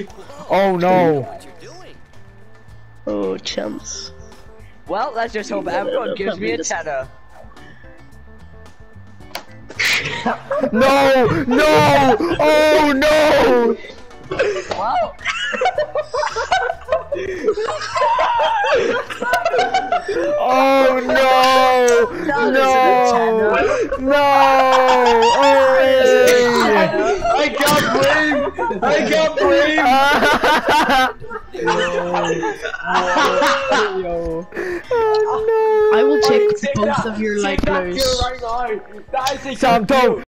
Oh, oh no. What you doing? Oh, chumps. Well, let's just hope everyone gives me a tenner. No! No! Oh no! Wow. Oh no! That No! No! Oh, I can't breathe! I can't breathe! Yo. I will oh, take Take both that- of your take light that blows. right. That is a Sam, good don't!